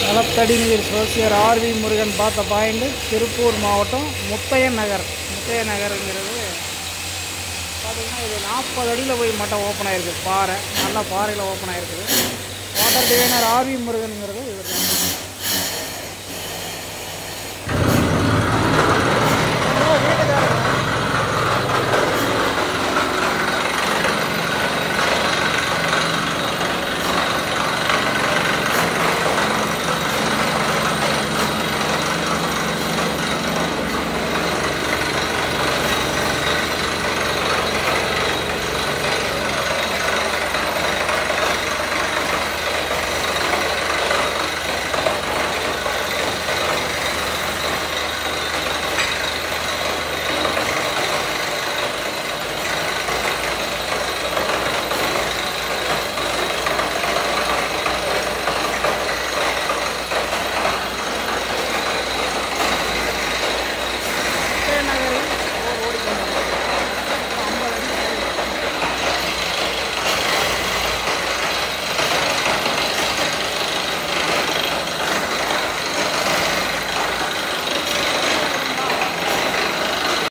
நலத்தடி நீர் சோசியர் ஆர்வி முருகன் பார்த்த பாயிண்ட் திருப்பூர் மாவட்டம் முத்தையன் நகர் முத்தையன் நகருங்கிறது பார்த்தீங்கன்னா இது நாற்பது அடியில் போய் மட்டம் ஓப்பன் ஆகிருக்கு பாறை நல்ல பாறையில் ஓப்பன் ஆகிருக்குது வாட்டர் டிவைனர் ஆர்வி முருகனுங்கிறது